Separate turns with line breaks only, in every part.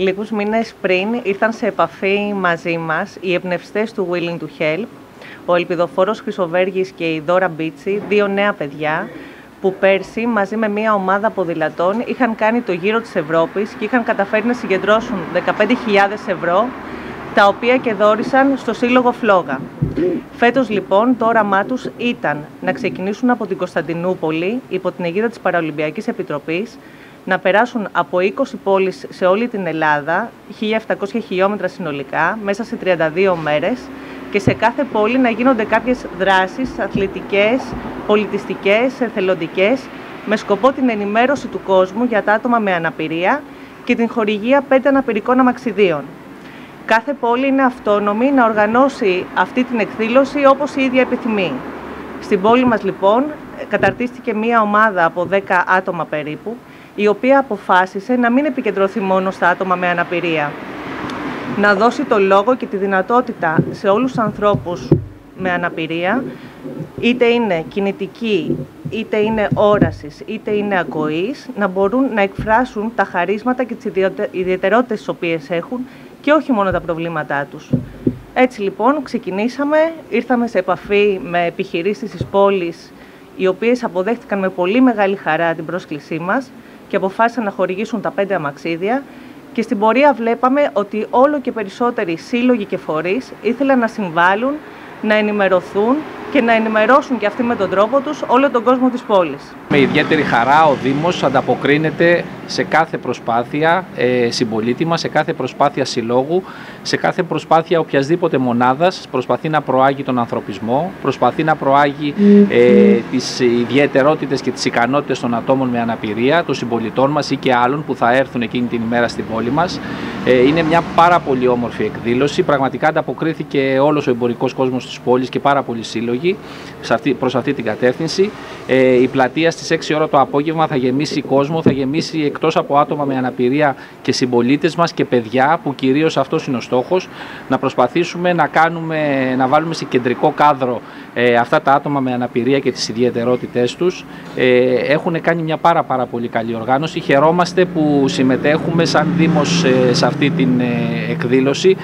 Λίγους μήνες πριν ήρθαν σε επαφή μαζί μας οι εμπνευστές του Willing to Help, ο Ελπιδοφόρος Χρυσοβέργης και η Δώρα Μπίτσι, δύο νέα παιδιά, που πέρσι μαζί με μια ομάδα ποδηλατών είχαν κάνει το γύρο της Ευρώπης και είχαν καταφέρει να συγκεντρώσουν 15.000 ευρώ, τα οποία και δόρισαν στο Σύλλογο Φλόγα. Φέτος λοιπόν το όραμά τους ήταν να ξεκινήσουν από την Κωνσταντινούπολη υπό την αιγύδα της Παραολυμπιακής Επιτροπής να περάσουν από 20 πόλεις σε όλη την Ελλάδα, 1.700 χιλιόμετρα συνολικά, μέσα σε 32 μέρες και σε κάθε πόλη να γίνονται κάποιες δράσεις αθλητικές, πολιτιστικές, εθελοντικές, με σκοπό την ενημέρωση του κόσμου για τα άτομα με αναπηρία και την χορηγία πέντε αναπηρικών αμαξιδίων. Κάθε πόλη είναι αυτόνομη να οργανώσει αυτή την εκδήλωση όπως η ίδια επιθυμεί. Στην πόλη μας λοιπόν καταρτίστηκε μία ομάδα από 10 άτομα περίπου, η οποία αποφάσισε να μην επικεντρωθεί μόνο στα άτομα με αναπηρία. Να δώσει το λόγο και τη δυνατότητα σε όλους τους ανθρώπους με αναπηρία, είτε είναι κινητικοί, είτε είναι όρασης, είτε είναι ακοής, να μπορούν να εκφράσουν τα χαρίσματα και τις ιδιαιτερότητες τις οποίες έχουν και όχι μόνο τα προβλήματά τους. Έτσι λοιπόν ξεκινήσαμε, ήρθαμε σε επαφή με επιχειρήσεις της πόλης οι οποίες αποδέχτηκαν με πολύ μεγάλη χαρά την πρόσκλησή μας και αποφάσισαν να χορηγήσουν τα πέντε αμαξίδια και στην πορεία βλέπαμε ότι όλο και περισσότεροι σύλλογοι και φορείς ήθελαν να συμβάλλουν, να ενημερωθούν και να ενημερώσουν και αυτοί με τον τρόπο τους όλο τον κόσμο της πόλης.
Με ιδιαίτερη χαρά ο Δήμος ανταποκρίνεται σε κάθε προσπάθεια ε, συμπολίτη μας, σε κάθε προσπάθεια συλλόγου, σε κάθε προσπάθεια οποιασδήποτε μονάδας προσπαθεί να προάγει τον ανθρωπισμό, προσπαθεί να προάγει ε, τις ιδιαιτερότητες και τις ικανότητες των ατόμων με αναπηρία, των συμπολιτών μας ή και άλλων που θα έρθουν εκείνη την ημέρα στην πόλη μας. Ε, είναι μια πάρα πολύ όμορφη εκδήλωση, πραγματικά ανταποκρίθηκε όλος ο εμπορικός κόσμος της πόλης και πάρα πολύ σύλλογοι προς αυτή την κατεύθυνση. Ε, η πλατεία στις 6 ώρα το απόγευμα θα γεμίσει κόσμο, θα γεμίσει εκτός από άτομα με αναπηρία και συμπολίτες μας και παιδιά που κυρίως αυτός είναι ο στόχος να προσπαθήσουμε να, κάνουμε, να βάλουμε σε κεντρικό κάδρο ε, αυτά τα άτομα με αναπηρία και τις ιδιαιτερότητές τους. Ε, έχουν κάνει μια πάρα πάρα πολύ καλή οργάνωση. Χαιρόμαστε που συμμετέχουμε σαν Δήμος ε, σε αυτή την ε, εκδήλωση.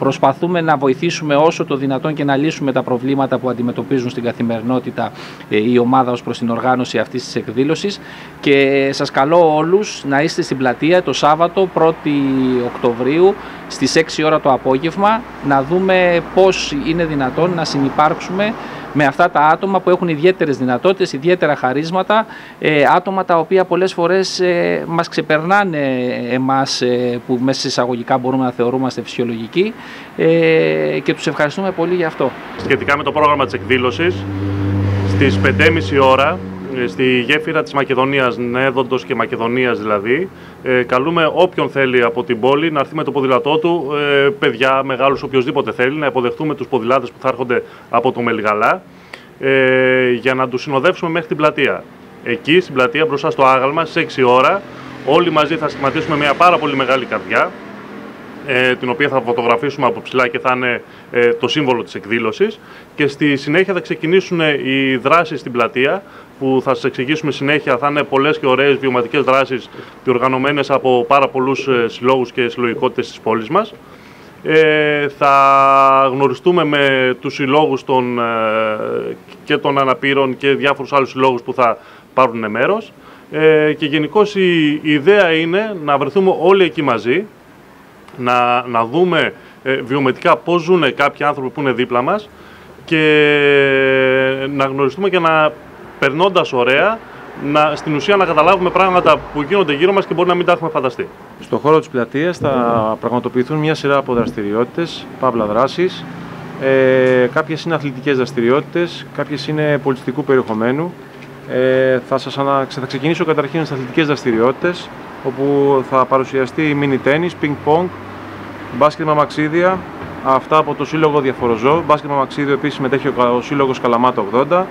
Προσπαθούμε να βοηθήσουμε όσο το δυνατόν και να λύσουμε τα προβλήματα που αντιμετωπίζουν στην καθημερινότητα ε, η ομάδα ως προς την οργάνωση αυτής της εκδήλωσης. Και σας καλώ όλους να είστε στην πλατεία το Σάββατο 1η Οκτωβρίου στις 6 ώρα το απόγευμα να δούμε πώς είναι δυνατόν να συνεπάρξουμε με αυτά τα άτομα που έχουν ιδιαίτερες δυνατότητες, ιδιαίτερα χαρίσματα, ε, άτομα τα οποία πολλές φορές ε, μας ξεπερνάνε εμάς ε, που μέσα εισαγωγικά μπορούμε να θεωρούμαστε φυσιολογικοί ε, και τους ευχαριστούμε πολύ για αυτό.
Σχετικά με το πρόγραμμα της εκδήλωσης, στις 5.30 ώρα ε, στη γέφυρα της Μακεδονίας, Νέδοντος και Μακεδονίας δηλαδή. Ε, καλούμε όποιον θέλει από την πόλη να έρθει με το ποδηλατό του, ε, παιδιά, μεγάλους, οποιοδήποτε θέλει, να υποδεχτούμε τους ποδηλάτες που θα έρχονται από το Μελιγαλά ε, για να τους συνοδεύσουμε μέχρι την πλατεία. Εκεί, στην πλατεία, μπροστά στο άγαλμα, στις 6 ώρα, όλοι μαζί θα σχηματίσουμε μια πάρα πολύ μεγάλη καρδιά, ε, την οποία θα φωτογραφίσουμε από ψηλά και θα είναι ε, το σύμβολο της εκδήλωσης και στη συνέχεια θα ξεκινήσουν οι δράσεις στην πλατεία που θα σας εξηγήσουμε συνέχεια θα είναι πολλές και ωραίες βιωματικές δράσεις διοργανωμένες από πάρα πολλούς ε, συλλόγους και συλλογικότητες της πόλης μας. Ε, θα γνωριστούμε με τους συλλόγους των, ε, και των αναπήρων και διάφορους άλλους συλλόγους που θα πάρουν μέρος. Ε, και γενικώς η, η, ιδέα είναι να βρεθούμε όλοι εκεί μαζί, να, να δούμε ε, βιωματικά πώς ζουν κάποιοι άνθρωποι που είναι δίπλα μας και να γνωριστούμε και να περνώντας ωραία, να, στην ουσία να καταλάβουμε πράγματα που γίνονται γύρω μας και μπορεί να μην τα έχουμε φανταστεί.
Στο χώρο της πλατεία θα πραγματοποιηθούν μια σειρά από δραστηριότητες, παύλα δράσει. Ε, κάποιες είναι αθλητικές δραστηριότητες, κάποιες είναι πολιτιστικού περιεχομένου. Ε, θα, σας ανα... θα ξεκινήσω καταρχήν στις αθλητικές δραστηριότητες, όπου θα παρουσιαστεί mini tennis, ping pong, μπάσκετ με αμαξίδια, αυτά από το Σύλλογο Διαφοροζώ. Μπάσκετ με αμαξίδιο επίσης συμμετέχει ο Σύλλογος Καλαμάτο 80.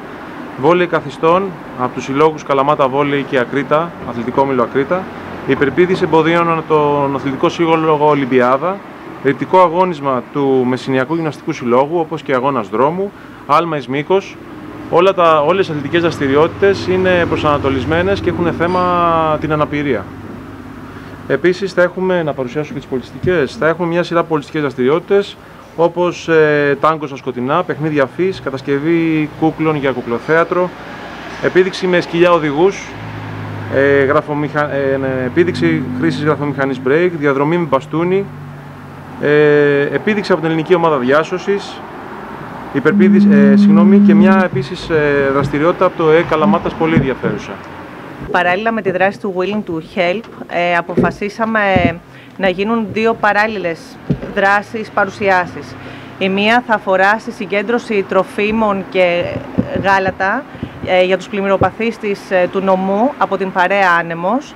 Βόλεϊ καθιστών από τους συλλόγους Καλαμάτα Βόλεϊ και Ακρίτα, Αθλητικό Μήλο Ακρίτα. Υπερπίδηση εμποδίων από τον Αθλητικό Σύλλογο Ολυμπιάδα. Ρητικό αγώνισμα του Μεσηνιακού Γυμναστικού Συλλόγου, όπως και αγώνας δρόμου. Άλμα ει μήκο. Όλα τα, όλες οι αθλητικές δραστηριότητες είναι προσανατολισμένες και έχουν θέμα την αναπηρία. Επίσης, θα έχουμε να παρουσιάσω και τις πολιτιστικές. Θα έχουμε μια σειρά πολιτιστικές δραστηριότητες όπως ε, τάγκος στα σκοτεινά, παιχνίδια φύ, κατασκευή κούκλων για κουκλοθέατρο, επίδειξη με σκυλιά οδηγούς, ε, γραφομηχα... ε, ναι, επίδειξη χρήσης γραφομηχανής break, διαδρομή με μπαστούνι, ε, επίδειξη από την ελληνική ομάδα διάσωσης, ε, συγγνώμη, και μια επίσης ε, δραστηριότητα από το ΕΕ Καλαμάτας πολύ ενδιαφέρουσα.
Παράλληλα με τη δράση του Willing to Help, ε, αποφασίσαμε να γίνουν δύο παράλληλες δράσεις, παρουσιάσεις. Η μία θα αφορά στη συγκέντρωση τροφίμων και γάλατα ε, για τους πλημμυροπαθείς της, ε, του νομού από την παρέα Άνεμος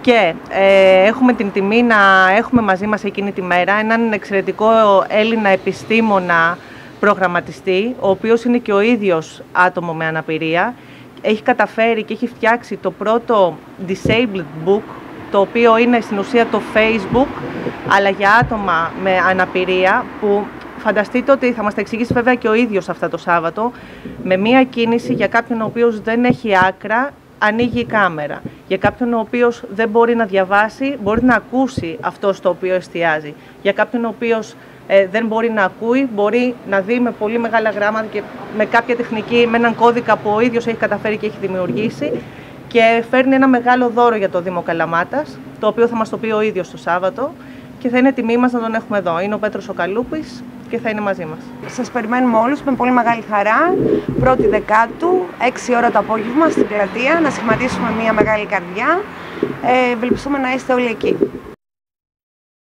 και ε, έχουμε την τιμή να έχουμε μαζί μας εκείνη τη μέρα έναν εξαιρετικό Έλληνα επιστήμονα προγραμματιστή, ο οποίος είναι και ο ίδιος άτομο με αναπηρία. Έχει καταφέρει και έχει φτιάξει το πρώτο disabled book, το οποίο είναι στην ουσία το Facebook, αλλά για άτομα με αναπηρία, που φανταστείτε ότι θα μας τα εξηγήσει βέβαια και ο ίδιος αυτά το Σάββατο, με μία κίνηση για κάποιον ο οποίος δεν έχει άκρα, ανοίγει η κάμερα. Για κάποιον ο οποίος δεν μπορεί να διαβάσει, μπορεί να ακούσει αυτό στο οποίο εστιάζει. Για κάποιον ο οποίος ε, δεν μπορεί να ακούει, μπορεί να δει με πολύ μεγάλα γράμματα και με κάποια τεχνική, με έναν κώδικα που ο ίδιος έχει καταφέρει και έχει δημιουργήσει και φέρνει ένα μεγάλο δώρο για το Δήμο Καλαμάτας, το οποίο θα μας το πει ο ίδιος το Σάββατο και θα είναι τιμή μας να τον έχουμε εδώ. Είναι ο Πέτρος ο Καλούπης και θα είναι μαζί μας.
Σας περιμένουμε όλους με πολύ μεγάλη χαρά, πρώτη δεκάτου, 6 ώρα το απόγευμα στην πλατεία, να σχηματίσουμε μια μεγάλη καρδιά. Ε, ευελπιστούμε να είστε όλοι εκεί.